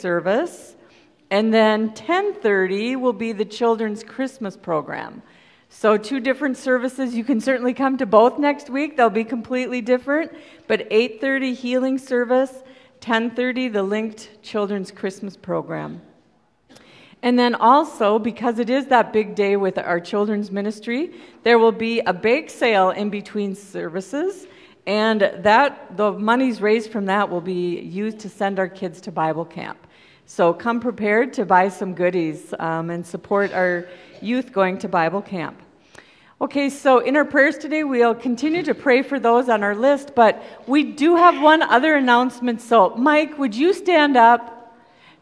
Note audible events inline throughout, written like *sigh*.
service. And then 10:30 will be the children's Christmas program. So two different services. You can certainly come to both next week. They'll be completely different. But 8:30 healing service, 10:30 the linked children's Christmas program. And then also, because it is that big day with our children's ministry, there will be a bake sale in between services. And that the monies raised from that will be used to send our kids to Bible camp. So come prepared to buy some goodies um, and support our youth going to Bible camp. Okay, so in our prayers today, we'll continue to pray for those on our list, but we do have one other announcement. So, Mike, would you stand up?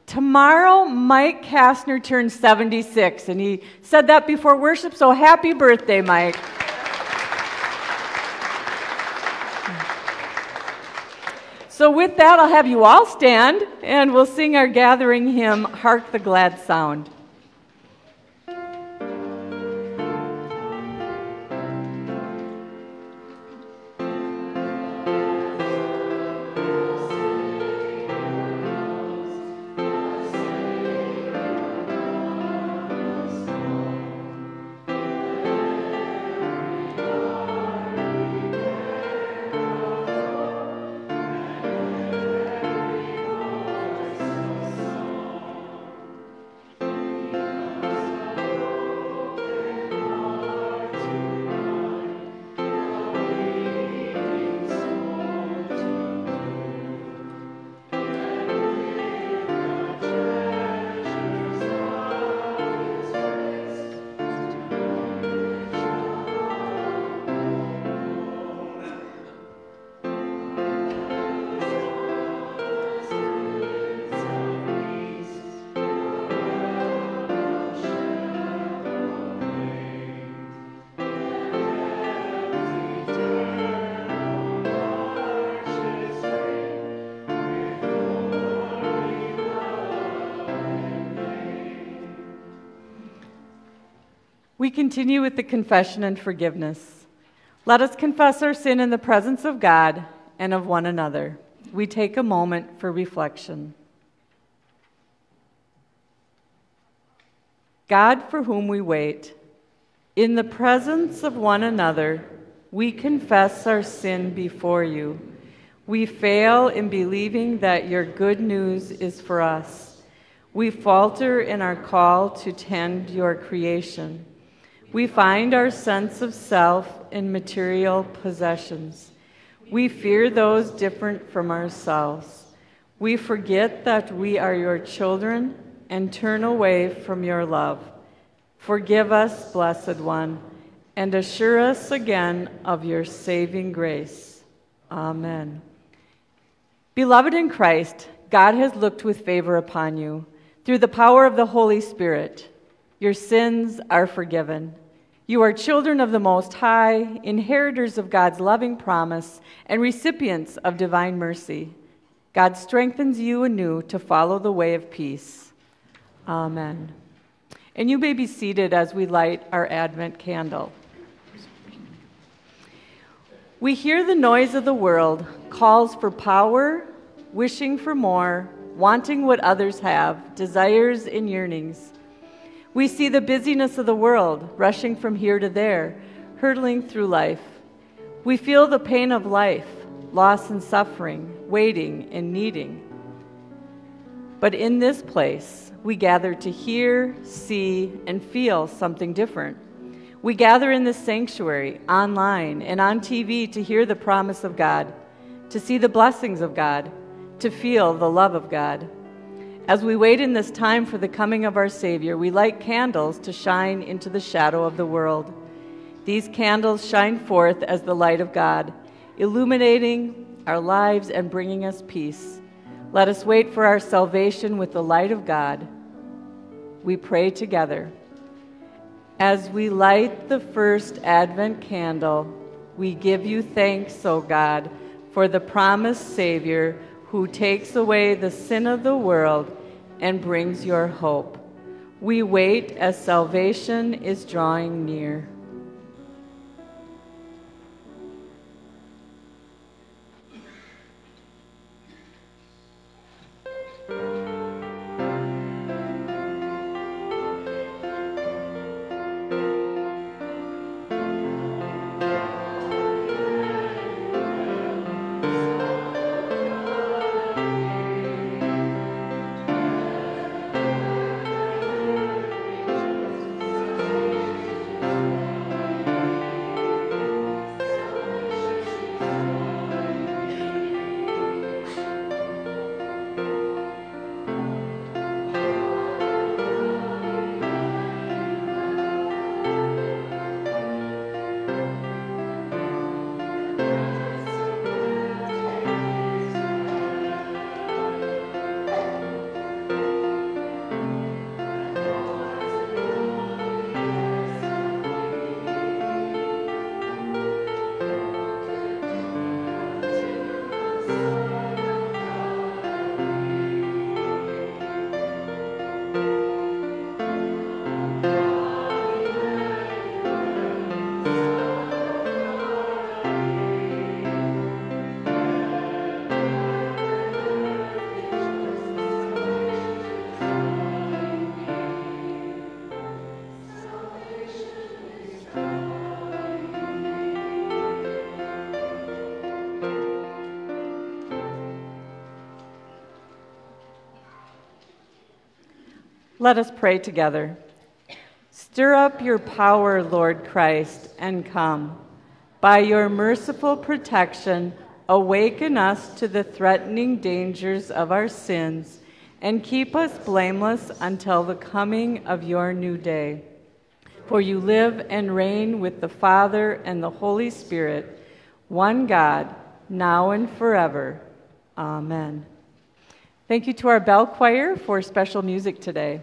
Tomorrow, Mike Kastner turns 76, and he said that before worship, so happy birthday, Mike. So, with that, I'll have you all stand, and we'll sing our gathering hymn, Hark the Glad Sound. Continue with the confession and forgiveness. Let us confess our sin in the presence of God and of one another. We take a moment for reflection. God, for whom we wait, in the presence of one another, we confess our sin before you. We fail in believing that your good news is for us. We falter in our call to tend your creation. We find our sense of self in material possessions. We fear those different from ourselves. We forget that we are your children and turn away from your love. Forgive us, Blessed One, and assure us again of your saving grace. Amen. Beloved in Christ, God has looked with favor upon you. Through the power of the Holy Spirit, your sins are forgiven. You are children of the Most High, inheritors of God's loving promise, and recipients of divine mercy. God strengthens you anew to follow the way of peace. Amen. And you may be seated as we light our Advent candle. We hear the noise of the world, calls for power, wishing for more, wanting what others have, desires and yearnings. We see the busyness of the world, rushing from here to there, hurtling through life. We feel the pain of life, loss and suffering, waiting and needing. But in this place, we gather to hear, see, and feel something different. We gather in this sanctuary, online, and on TV to hear the promise of God, to see the blessings of God, to feel the love of God. As we wait in this time for the coming of our Savior, we light candles to shine into the shadow of the world. These candles shine forth as the light of God, illuminating our lives and bringing us peace. Let us wait for our salvation with the light of God. We pray together. As we light the first Advent candle, we give you thanks, O God, for the promised Savior who takes away the sin of the world and brings your hope. We wait as salvation is drawing near. Let us pray together. Stir up your power, Lord Christ, and come. By your merciful protection, awaken us to the threatening dangers of our sins and keep us blameless until the coming of your new day. For you live and reign with the Father and the Holy Spirit, one God, now and forever. Amen. Thank you to our bell choir for special music today.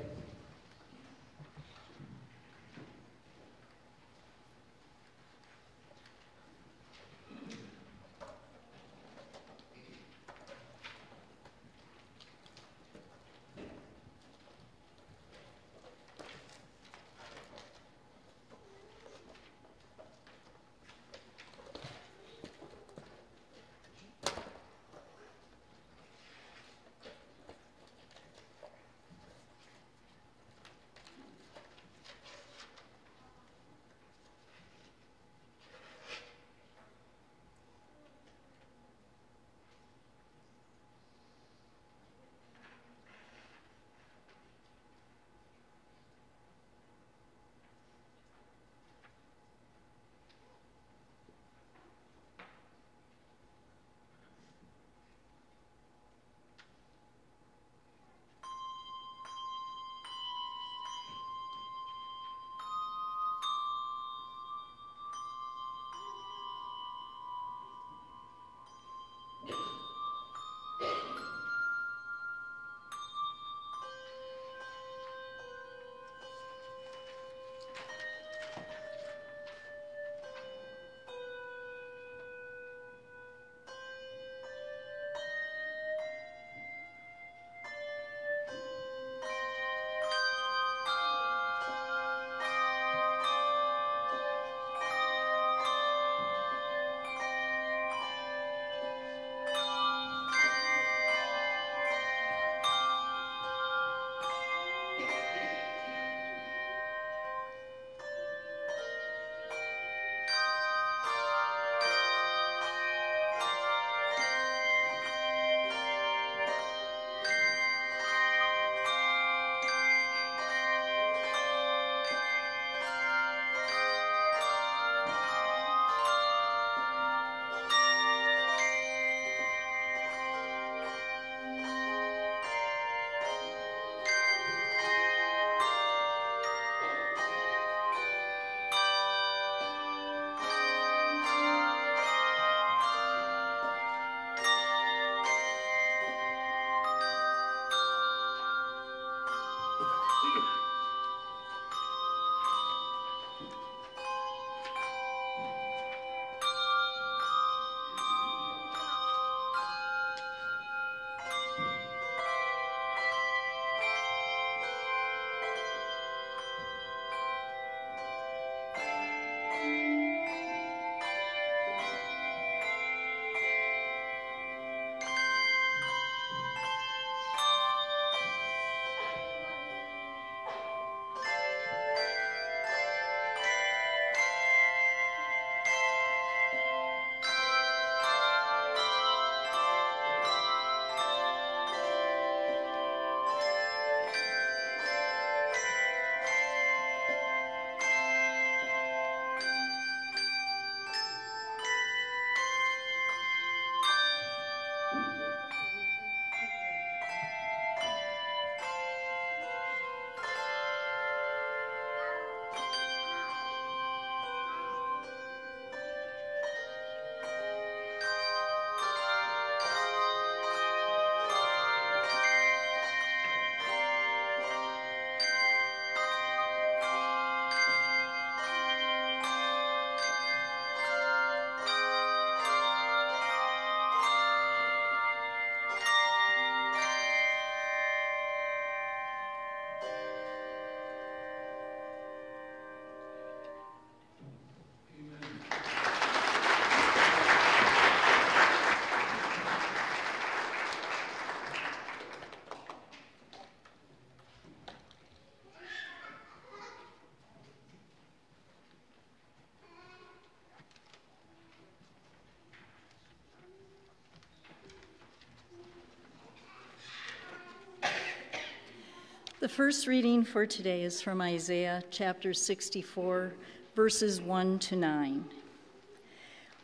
The first reading for today is from Isaiah chapter 64, verses 1 to 9.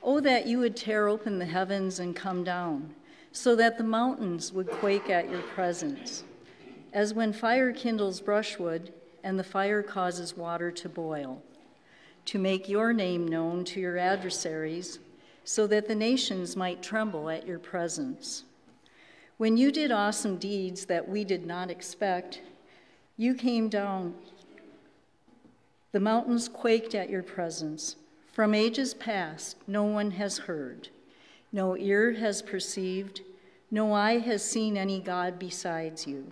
Oh, that you would tear open the heavens and come down, so that the mountains would quake at your presence. As when fire kindles brushwood and the fire causes water to boil, to make your name known to your adversaries, so that the nations might tremble at your presence. When you did awesome deeds that we did not expect, you came down. The mountains quaked at your presence. From ages past, no one has heard, no ear has perceived, no eye has seen any God besides you,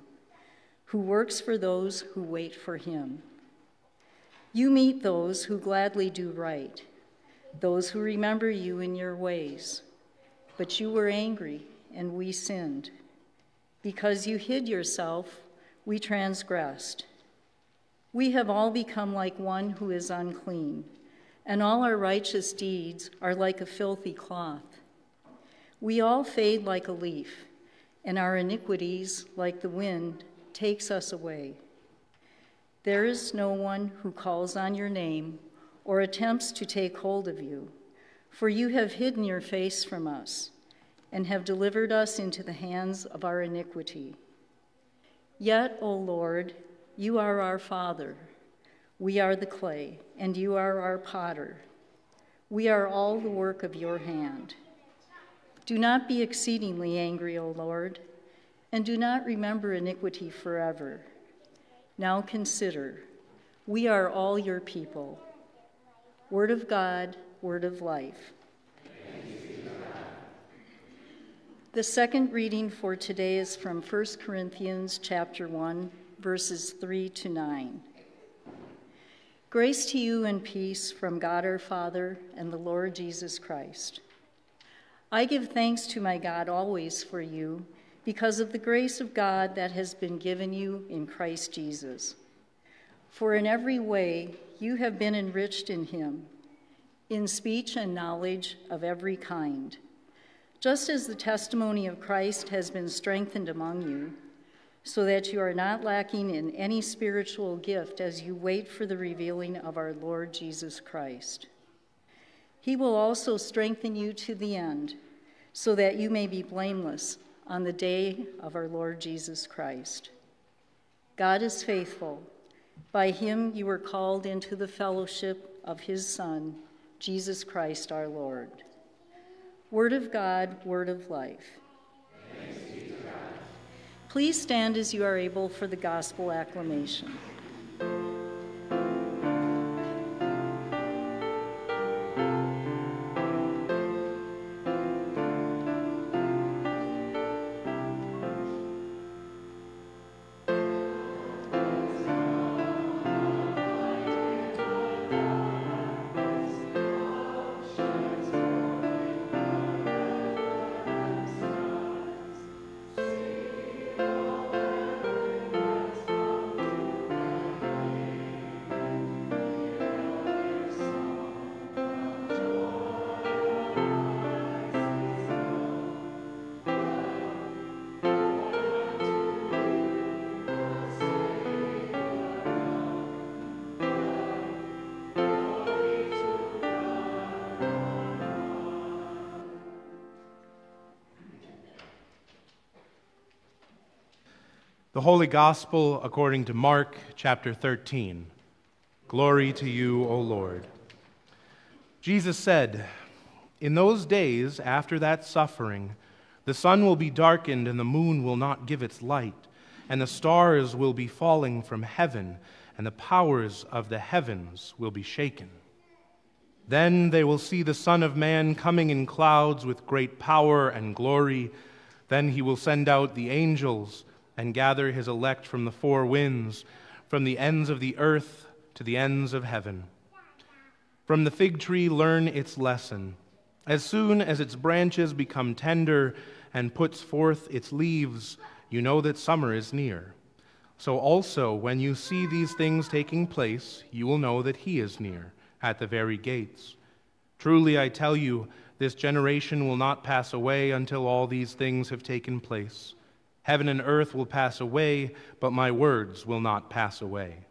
who works for those who wait for him. You meet those who gladly do right, those who remember you in your ways. But you were angry, and we sinned. Because you hid yourself, we transgressed. We have all become like one who is unclean, and all our righteous deeds are like a filthy cloth. We all fade like a leaf, and our iniquities, like the wind, takes us away. There is no one who calls on your name or attempts to take hold of you, for you have hidden your face from us and have delivered us into the hands of our iniquity. Yet, O Lord, you are our Father. We are the clay, and you are our potter. We are all the work of your hand. Do not be exceedingly angry, O Lord, and do not remember iniquity forever. Now consider, we are all your people. Word of God, word of life. The second reading for today is from 1 Corinthians chapter 1, verses 3 to 9. Grace to you and peace from God our Father and the Lord Jesus Christ. I give thanks to my God always for you because of the grace of God that has been given you in Christ Jesus. For in every way you have been enriched in him, in speech and knowledge of every kind just as the testimony of Christ has been strengthened among you, so that you are not lacking in any spiritual gift as you wait for the revealing of our Lord Jesus Christ. He will also strengthen you to the end, so that you may be blameless on the day of our Lord Jesus Christ. God is faithful. By him you were called into the fellowship of his Son, Jesus Christ our Lord. Word of God, word of life. Please stand as you are able for the gospel acclamation. The Holy Gospel according to Mark chapter 13. Glory to you, O Lord. Jesus said, In those days after that suffering, the sun will be darkened and the moon will not give its light, and the stars will be falling from heaven, and the powers of the heavens will be shaken. Then they will see the Son of Man coming in clouds with great power and glory. Then he will send out the angels and gather his elect from the four winds, from the ends of the earth to the ends of heaven. From the fig tree, learn its lesson. As soon as its branches become tender and puts forth its leaves, you know that summer is near. So also, when you see these things taking place, you will know that he is near, at the very gates. Truly, I tell you, this generation will not pass away until all these things have taken place. Heaven and earth will pass away, but my words will not pass away.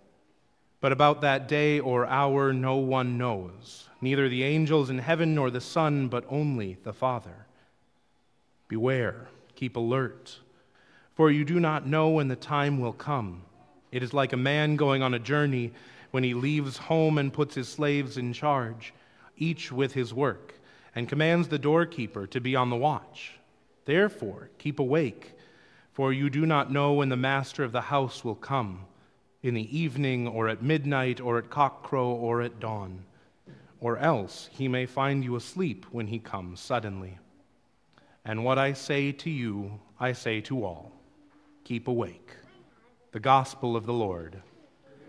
But about that day or hour no one knows, neither the angels in heaven nor the Son, but only the Father. Beware, keep alert, for you do not know when the time will come. It is like a man going on a journey when he leaves home and puts his slaves in charge, each with his work, and commands the doorkeeper to be on the watch. Therefore, keep awake, for you do not know when the master of the house will come in the evening, or at midnight, or at cockcrow, or at dawn. Or else he may find you asleep when he comes suddenly. And what I say to you, I say to all keep awake. The gospel of the Lord.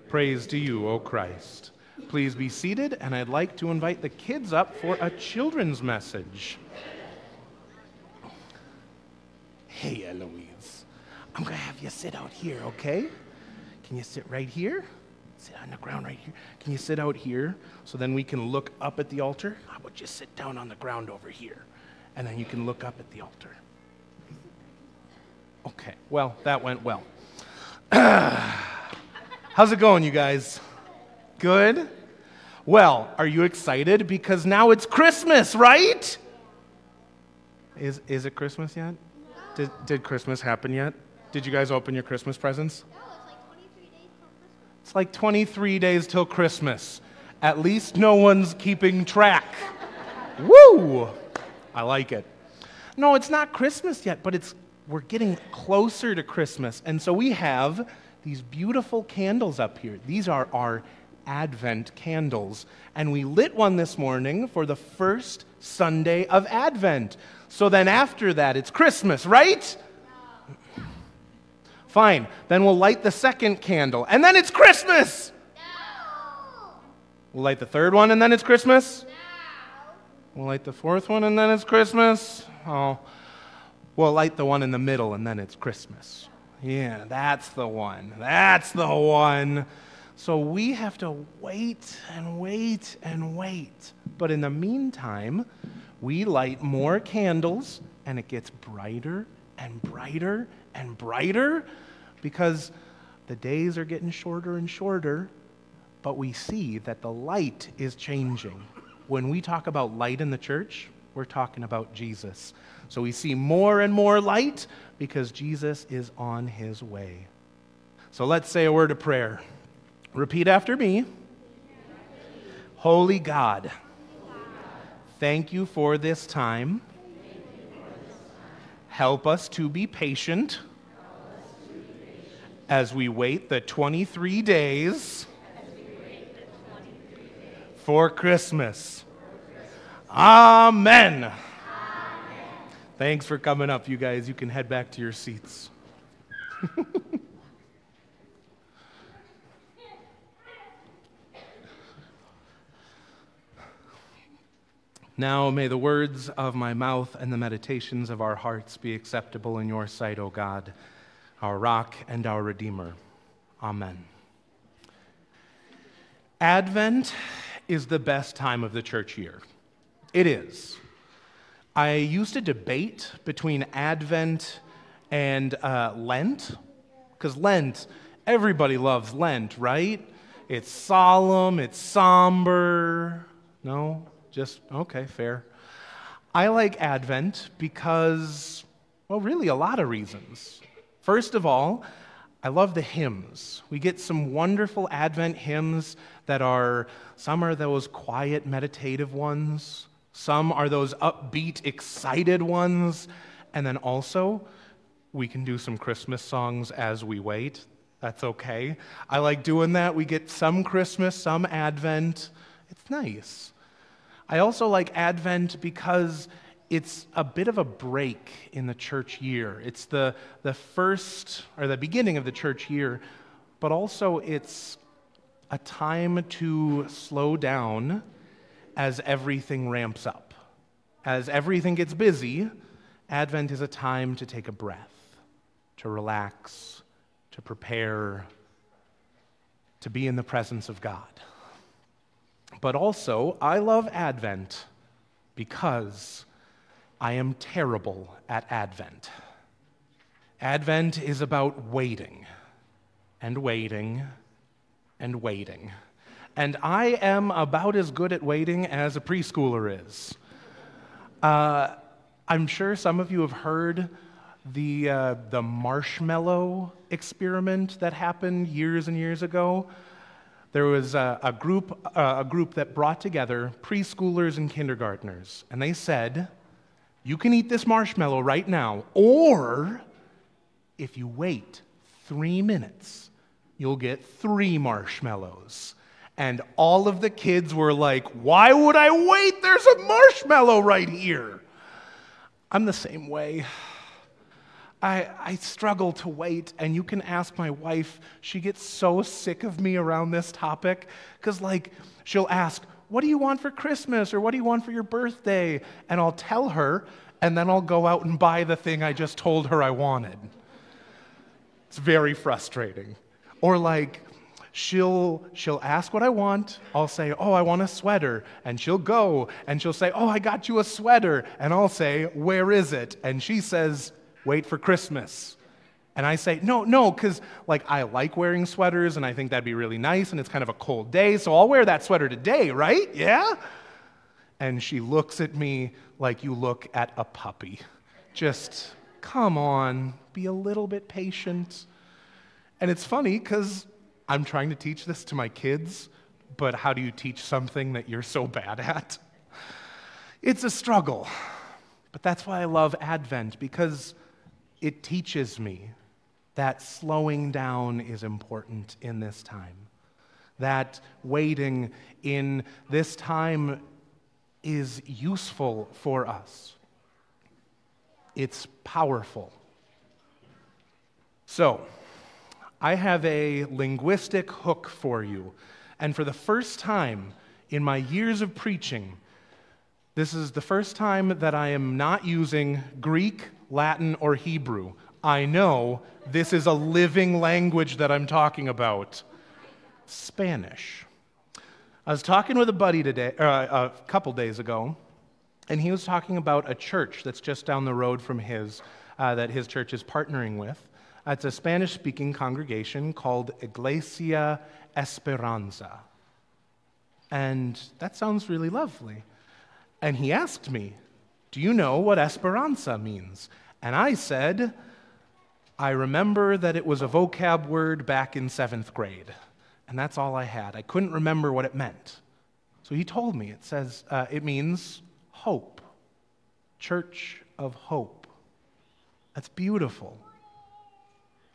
Praise to you, O Christ. Please be seated, and I'd like to invite the kids up for a children's message. Hey, Eloise, I'm going to have you sit out here, okay? Can you sit right here? Sit on the ground right here. Can you sit out here so then we can look up at the altar? How about you sit down on the ground over here and then you can look up at the altar? Okay, well, that went well. *clears throat* How's it going, you guys? Good? Well, are you excited? Because now it's Christmas, right? Is, is it Christmas yet? Did, did Christmas happen yet? Did you guys open your Christmas presents? No, it's like 23 days till Christmas. It's like 23 days till Christmas. At least no one's keeping track. *laughs* Woo! I like it. No, it's not Christmas yet, but it's we're getting closer to Christmas. And so we have these beautiful candles up here. These are our Advent candles. And we lit one this morning for the first Sunday of Advent. So then after that, it's Christmas, right? Fine. Then we'll light the second candle, and then it's Christmas. No. We'll light the third one, and then it's Christmas. No. We'll light the fourth one, and then it's Christmas. Oh. We'll light the one in the middle, and then it's Christmas. Yeah, that's the one. That's the one. So we have to wait and wait and wait. But in the meantime, we light more candles, and it gets brighter and brighter and brighter because the days are getting shorter and shorter, but we see that the light is changing. When we talk about light in the church, we're talking about Jesus. So we see more and more light because Jesus is on his way. So let's say a word of prayer. Repeat after me. Holy God, thank you for this time. Help us to be patient as we wait the 23 days for Christmas. Amen. Thanks for coming up, you guys. You can head back to your seats. *laughs* now may the words of my mouth and the meditations of our hearts be acceptable in your sight, O God our rock and our redeemer. Amen. Advent is the best time of the church year. It is. I used to debate between Advent and uh, Lent, because Lent, everybody loves Lent, right? It's solemn, it's somber. No? Just, okay, fair. I like Advent because, well, really, a lot of reasons. First of all, I love the hymns. We get some wonderful Advent hymns that are, some are those quiet, meditative ones, some are those upbeat, excited ones, and then also, we can do some Christmas songs as we wait. That's okay. I like doing that. We get some Christmas, some Advent. It's nice. I also like Advent because it's a bit of a break in the church year. It's the, the first or the beginning of the church year, but also it's a time to slow down as everything ramps up. As everything gets busy, Advent is a time to take a breath, to relax, to prepare, to be in the presence of God. But also, I love Advent because I am terrible at Advent. Advent is about waiting and waiting and waiting. And I am about as good at waiting as a preschooler is. Uh, I'm sure some of you have heard the, uh, the marshmallow experiment that happened years and years ago. There was a, a group, uh, a group that brought together preschoolers and kindergartners, and they said, You can eat this marshmallow right now, or if you wait three minutes, you'll get three marshmallows. And all of the kids were like, Why would I wait? There's a marshmallow right here. I'm the same way. I, I struggle to wait, and you can ask my wife. She gets so sick of me around this topic because, like, she'll ask, What do you want for Christmas? or What do you want for your birthday? And I'll tell her, and then I'll go out and buy the thing I just told her I wanted. It's very frustrating. Or, like, she'll she'll ask what I want. I'll say, "Oh, I want a sweater." And she'll go and she'll say, "Oh, I got you a sweater." And I'll say, "Where is it?" And she says, "Wait for Christmas." And I say, "No, no, cuz like I like wearing sweaters and I think that'd be really nice and it's kind of a cold day, so I'll wear that sweater today, right? Yeah?" And she looks at me like you look at a puppy. Just come on, be a little bit patient. And it's funny because I'm trying to teach this to my kids, but how do you teach something that you're so bad at? It's a struggle. But that's why I love Advent, because it teaches me that slowing down is important in this time. That waiting in this time is useful for us. It's powerful. So, I have a linguistic hook for you. And for the first time in my years of preaching, this is the first time that I am not using Greek, Latin, or Hebrew. I know this is a living language that I'm talking about Spanish. I was talking with a buddy today, uh, a couple days ago, and he was talking about a church that's just down the road from his, uh, that his church is partnering with. It's a Spanish speaking congregation called Iglesia Esperanza. And that sounds really lovely. And he asked me, Do you know what Esperanza means? And I said, I remember that it was a vocab word back in seventh grade. And that's all I had. I couldn't remember what it meant. So he told me it says, uh, it means hope, church of hope. That's beautiful.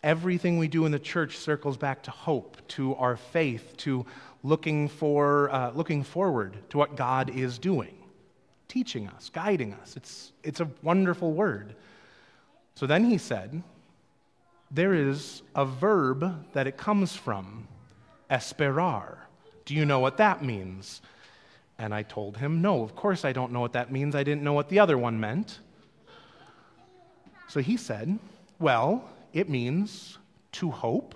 Everything we do in the church circles back to hope, to our faith, to looking, for, uh, looking forward to what God is doing, teaching us, guiding us. It's, it's a wonderful word. So then he said, there is a verb that it comes from, esperar. Do you know what that means? And I told him, no, of course I don't know what that means. I didn't know what the other one meant. So he said, well, it means to hope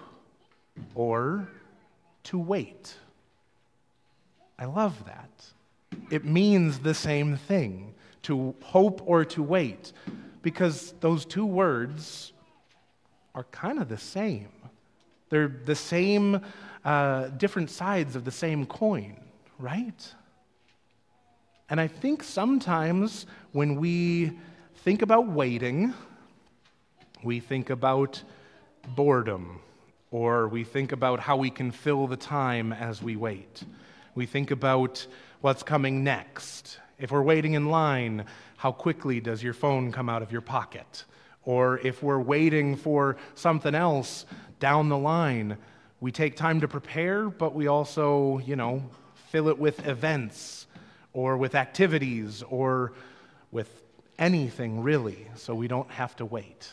or to wait. I love that. It means the same thing to hope or to wait because those two words are kind of the same. They're the same, uh, different sides of the same coin, right? And I think sometimes when we think about waiting, we think about boredom, or we think about how we can fill the time as we wait. We think about what's coming next. If we're waiting in line, how quickly does your phone come out of your pocket? Or if we're waiting for something else down the line, we take time to prepare, but we also, you know, fill it with events or with activities or with anything really, so we don't have to wait.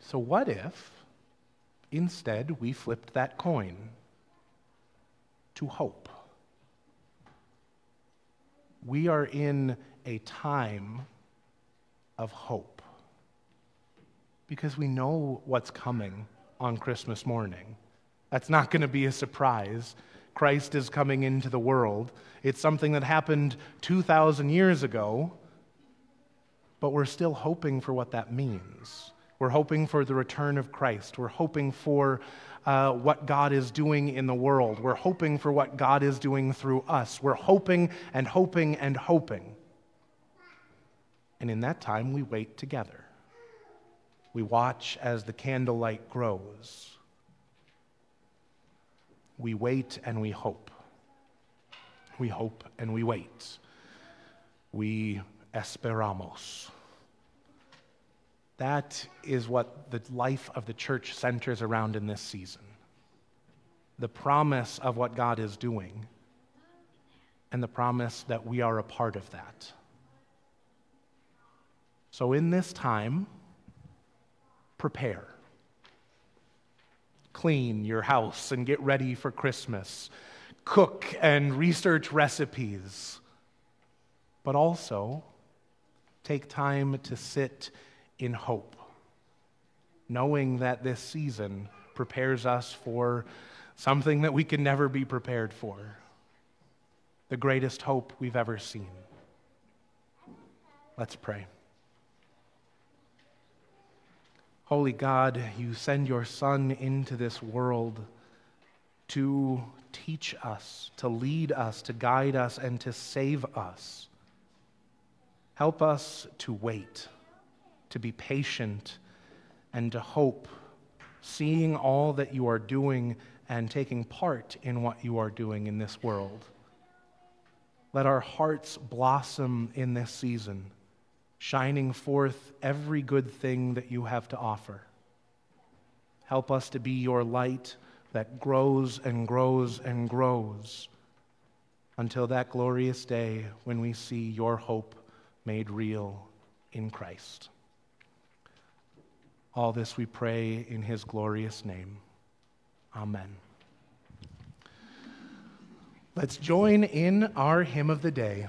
So, what if instead we flipped that coin to hope? We are in a time of hope because we know what's coming on Christmas morning. That's not going to be a surprise. Christ is coming into the world. It's something that happened 2,000 years ago. but we're still hoping for what that means. We're hoping for the return of Christ. We're hoping for uh, what God is doing in the world. We're hoping for what God is doing through us. We're hoping and hoping and hoping. And in that time, we wait together. We watch as the candlelight grows. We wait and we hope. We hope and we wait. We esperamos. That is what the life of the church centers around in this season the promise of what God is doing, and the promise that we are a part of that. So, in this time, prepare. Clean your house and get ready for Christmas. Cook and research recipes. But also, take time to sit in hope, knowing that this season prepares us for something that we can never be prepared for the greatest hope we've ever seen. Let's pray. Holy God, you send your Son into this world to teach us, to lead us, to guide us, and to save us. Help us to wait to be patient, and to hope, seeing all that you are doing and taking part in what you are doing in this world. Let our hearts blossom in this season, shining forth every good thing that you have to offer. Help us to be your light that grows and grows and grows until that glorious day when we see your hope made real in Christ. All this we pray in his glorious name. Amen. Let's join in our hymn of the day.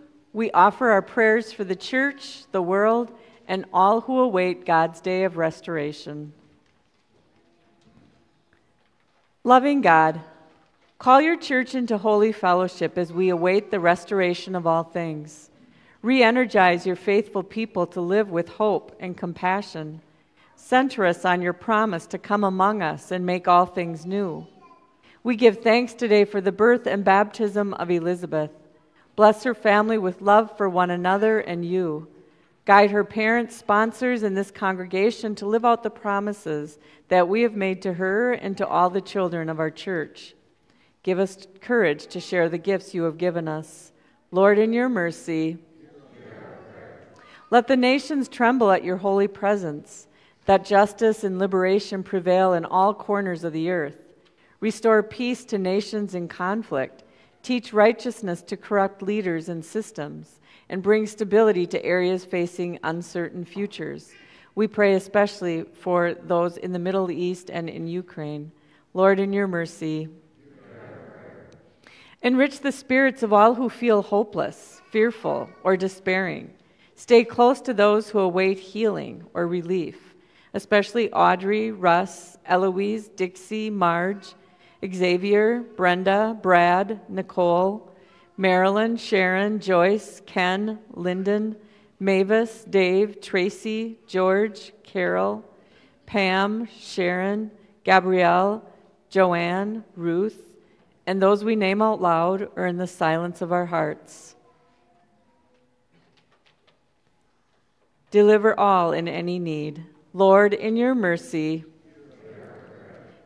we offer our prayers for the church, the world, and all who await God's day of restoration. Loving God, call your church into holy fellowship as we await the restoration of all things. Re energize your faithful people to live with hope and compassion. Center us on your promise to come among us and make all things new. We give thanks today for the birth and baptism of Elizabeth. Bless her family with love for one another and you. Guide her parents, sponsors, and this congregation to live out the promises that we have made to her and to all the children of our church. Give us courage to share the gifts you have given us. Lord, in your mercy, let the nations tremble at your holy presence, that justice and liberation prevail in all corners of the earth. Restore peace to nations in conflict. Teach righteousness to corrupt leaders and systems and bring stability to areas facing uncertain futures. We pray especially for those in the Middle East and in Ukraine. Lord, in your mercy, enrich the spirits of all who feel hopeless, fearful, or despairing. Stay close to those who await healing or relief, especially Audrey, Russ, Eloise, Dixie, Marge, Xavier, Brenda, Brad, Nicole, Marilyn, Sharon, Joyce, Ken, Lyndon, Mavis, Dave, Tracy, George, Carol, Pam, Sharon, Gabrielle, Joanne, Ruth, and those we name out loud or in the silence of our hearts. Deliver all in any need. Lord, in your mercy,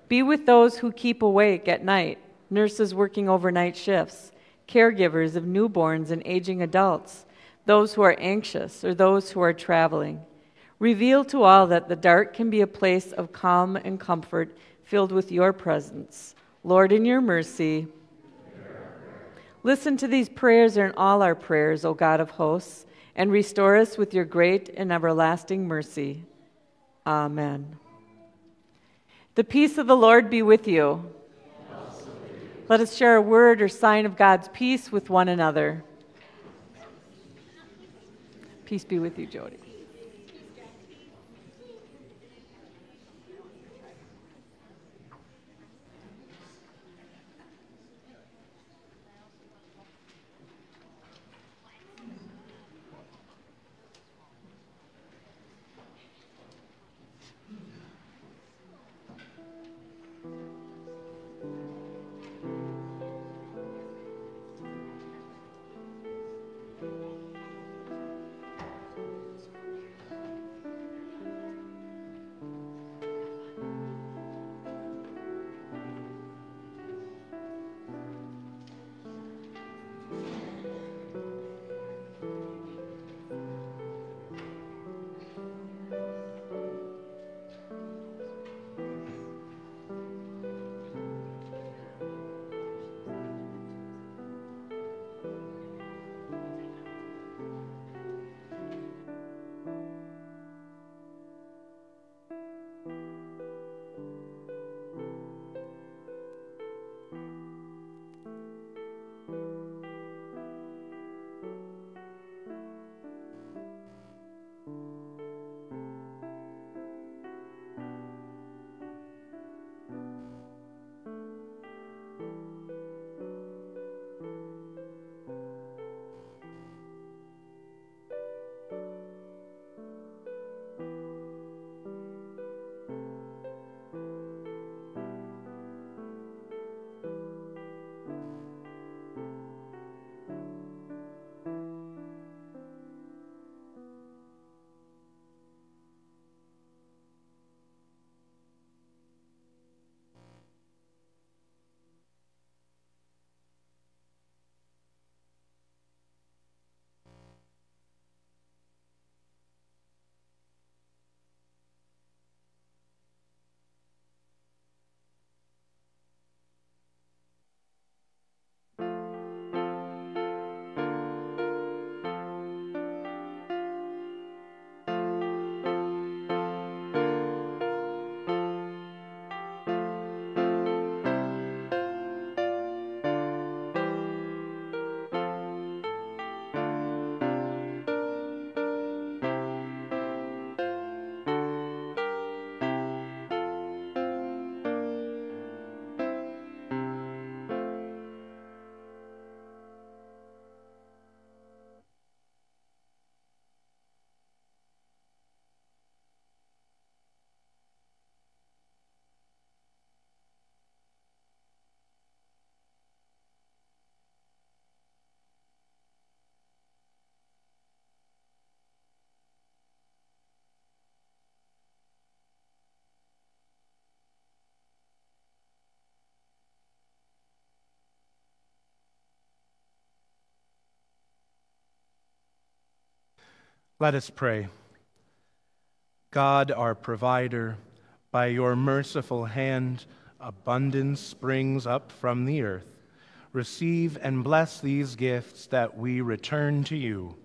be with those who keep awake at night, nurses working overnight shifts caregivers of newborns and aging adults, those who are anxious or those who are traveling. Reveal to all that the dark can be a place of calm and comfort filled with your presence. Lord, in your mercy, listen to these prayers and all our prayers, O God of hosts, and restore us with your great and everlasting mercy. Amen. The peace of the Lord be with you. Let us share a word or sign of God's peace with one another. Peace be with you, Jody. Let us pray. God, our provider, by your merciful hand, abundance springs up from the earth. Receive and bless these gifts that we return to you.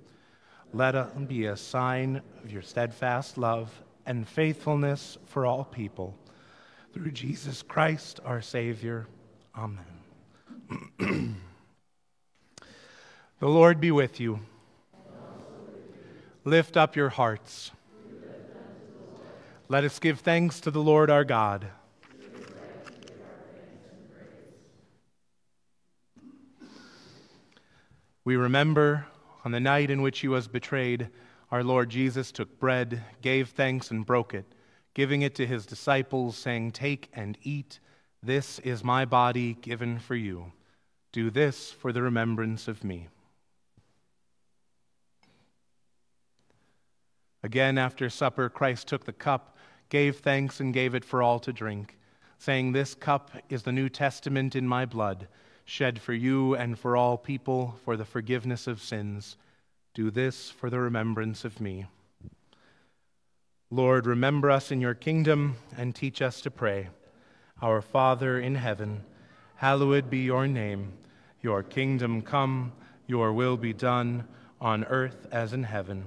Let them be a sign of your steadfast love and faithfulness for all people. Through Jesus Christ, our Savior. Amen. *clears throat* the Lord be with you. Lift up your hearts. Let us give thanks to the Lord our God. We remember on the night in which he was betrayed, our Lord Jesus took bread, gave thanks, and broke it, giving it to his disciples, saying, Take and eat. This is my body given for you. Do this for the remembrance of me. Again, after supper, Christ took the cup, gave thanks, and gave it for all to drink, saying, This cup is the New Testament in my blood, shed for you and for all people for the forgiveness of sins. Do this for the remembrance of me. Lord, remember us in your kingdom and teach us to pray. Our Father in heaven, hallowed be your name. Your kingdom come, your will be done, on earth as in heaven.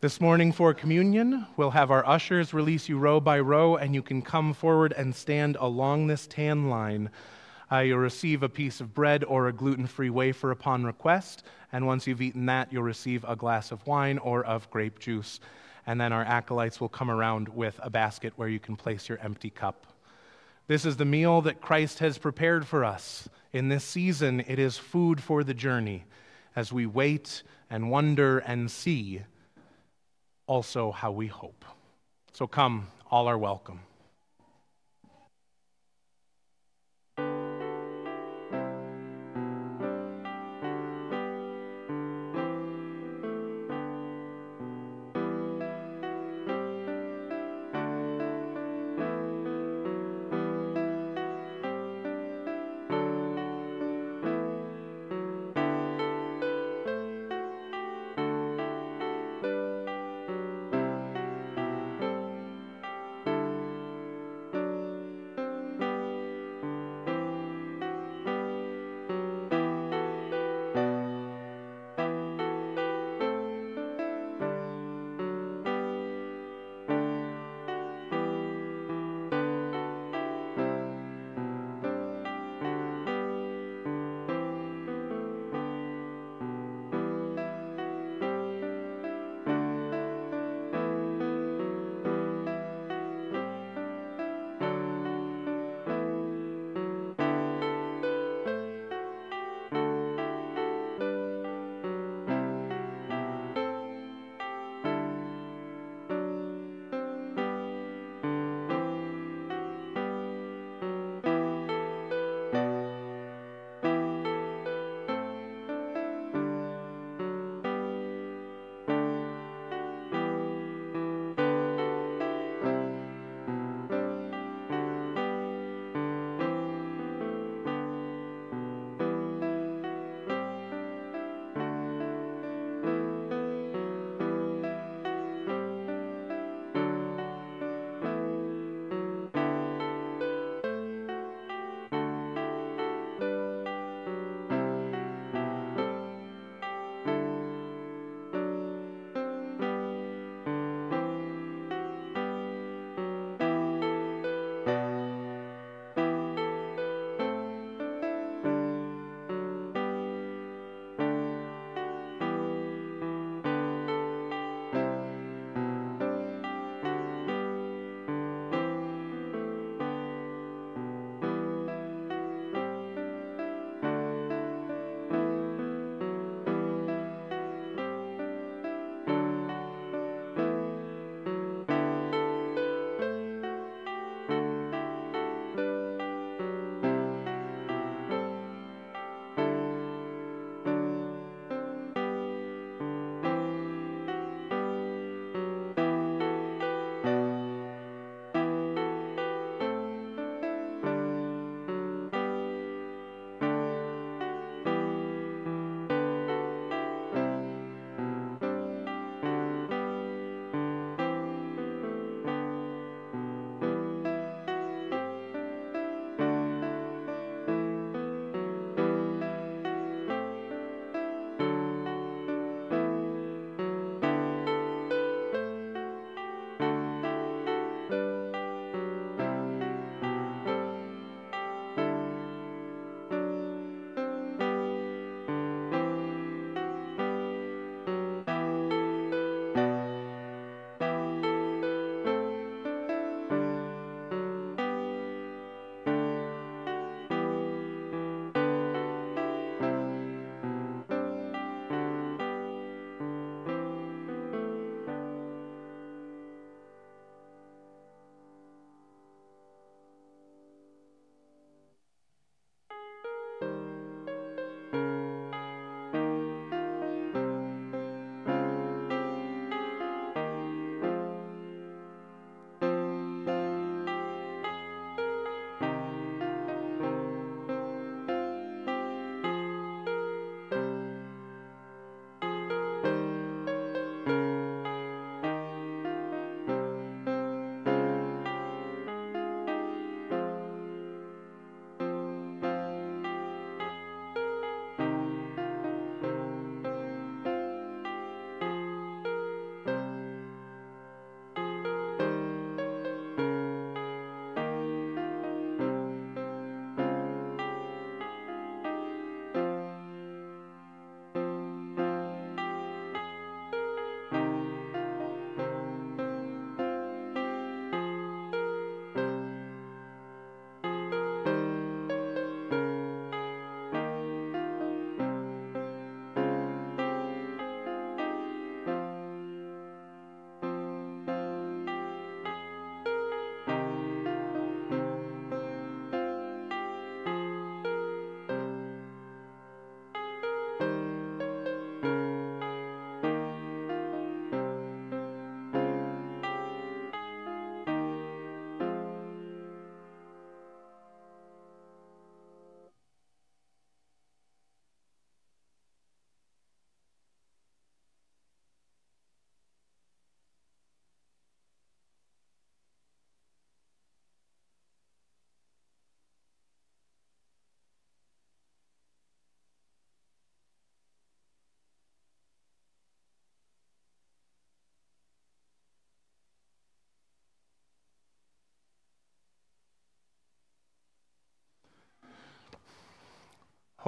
This morning for communion, we'll have our ushers release you row by row, and you can come forward and stand along this tan line. Uh, you'll receive a piece of bread or a gluten free wafer upon request, and once you've eaten that, you'll receive a glass of wine or of grape juice. And then our acolytes will come around with a basket where you can place your empty cup. This is the meal that Christ has prepared for us. In this season, it is food for the journey as we wait and wonder and see also how we hope. So come, all are welcome.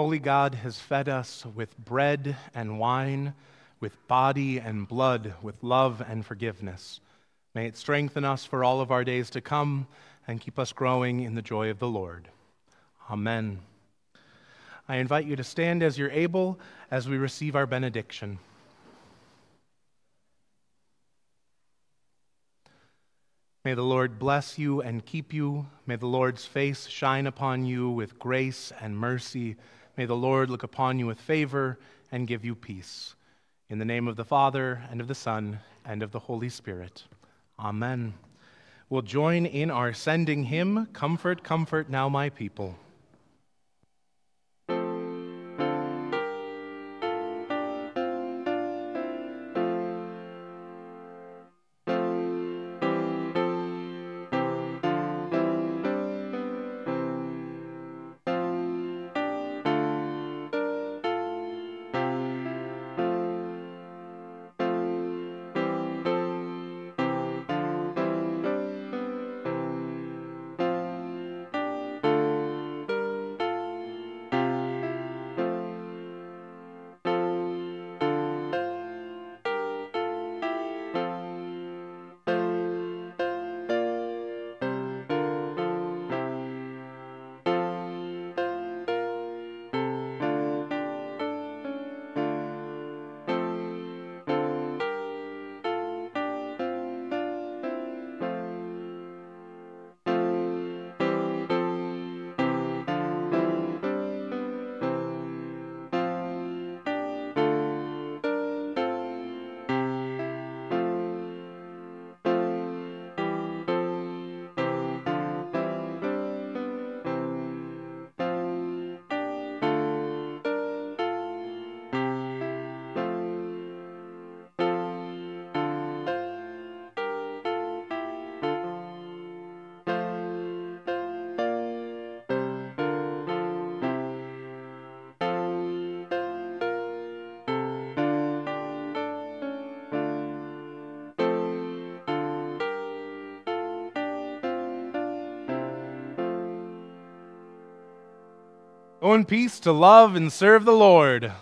Holy God has fed us with bread and wine, with body and blood, with love and forgiveness. May it strengthen us for all of our days to come and keep us growing in the joy of the Lord. Amen. I invite you to stand as you're able as we receive our benediction. May the Lord bless you and keep you. May the Lord's face shine upon you with grace and mercy. May the Lord look upon you with favor and give you peace. In the name of the Father, and of the Son, and of the Holy Spirit. Amen. We'll join in our sending hymn, Comfort, Comfort Now, My People. Go in peace to love and serve the Lord.